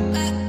I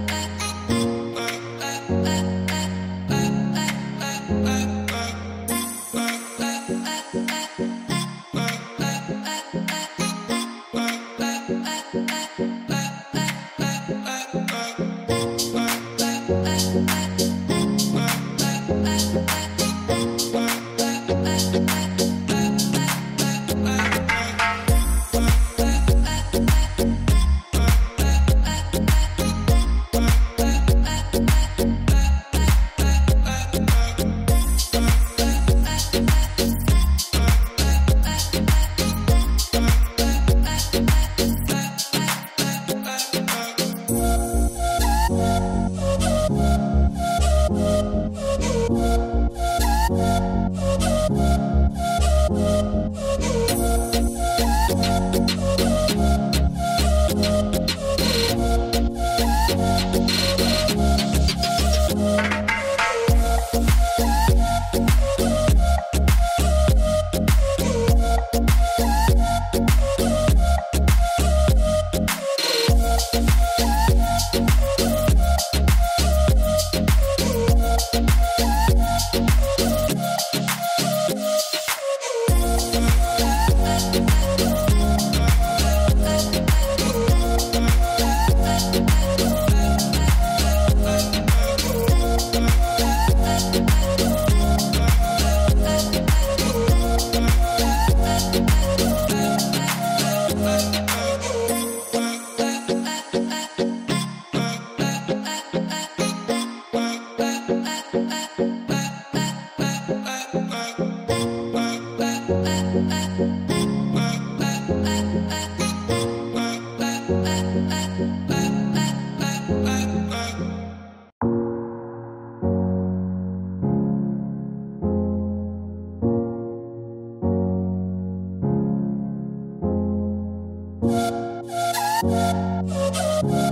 Thank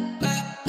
Bye.